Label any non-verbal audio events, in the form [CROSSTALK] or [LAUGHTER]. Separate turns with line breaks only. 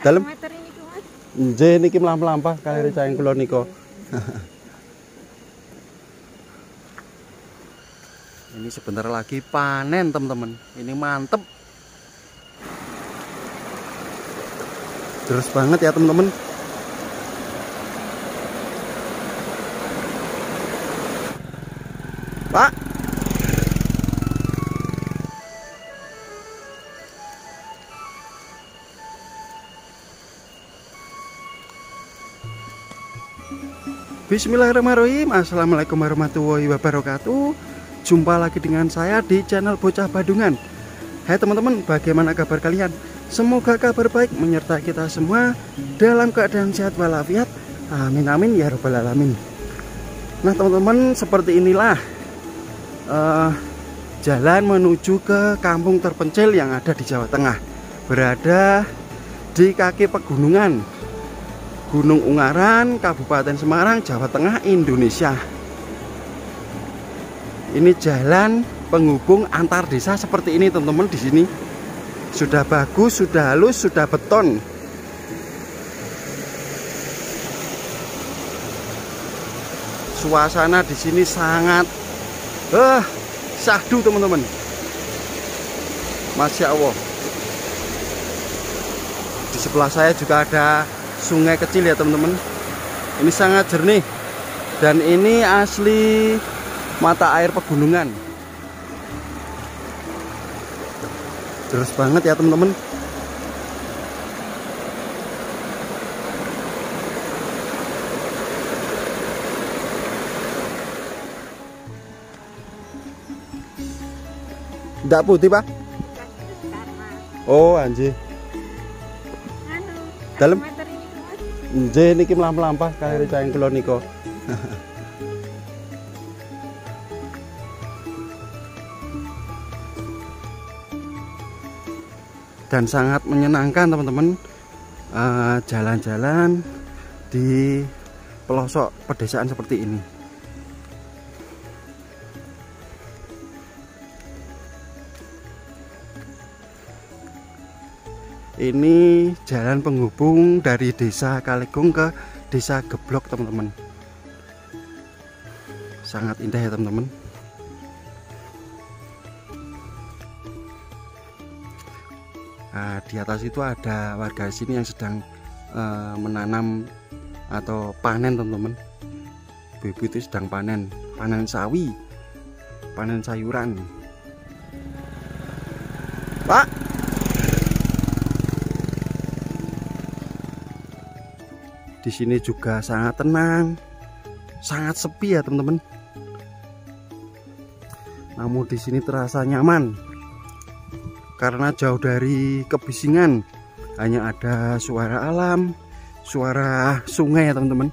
Dalem?
Meter ini.
Nggih niki mlampah-mlampah kali recaing kula nika. [LAUGHS] Ini sebentar lagi panen teman-teman. Ini mantep. Terus banget ya teman-teman. Pak. Bismillahirrahmanirrahim. Assalamualaikum warahmatullahi wabarakatuh. Jumpa lagi dengan saya di channel Bocah Badungan. Hai teman-teman bagaimana kabar kalian? Semoga kabar baik menyertai kita semua Dalam keadaan sehat walafiat. Amin amin ya robbal alamin. Nah teman-teman seperti inilah uh, Jalan menuju ke kampung terpencil yang ada di Jawa Tengah. Berada di kaki pegunungan Gunung Ungaran, Kabupaten Semarang, Jawa Tengah, Indonesia. Ini jalan penghubung antar desa seperti ini, teman-teman di sini. Sudah bagus, sudah halus, sudah beton. Suasana di sini sangat eh uh, syahdu, teman-teman. Masya Allah. Di sebelah saya juga ada sungai kecil ya teman-teman ini sangat jernih dan ini asli mata air pegunungan terus banget ya teman-teman Tidak putih pak? Oh anjir.
Anu,
Nggih niki mlampah-mlampah kali recaing kula nika. Dan sangat menyenangkan teman-teman eh, jalan-jalan di pelosok pedesaan seperti ini. Ini jalan penghubung dari desa Kalegung ke desa Geblok teman-teman. Sangat indah ya teman-teman. Nah, di atas itu ada warga sini yang sedang uh, menanam atau panen teman-teman. Ibu itu sedang panen panen sawi panen sayuran. Pak di sini juga sangat tenang, sangat sepi ya teman-teman. Namun di sini terasa nyaman karena jauh dari kebisingan, hanya ada suara alam, suara sungai ya teman-teman.